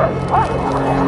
Oh, my God.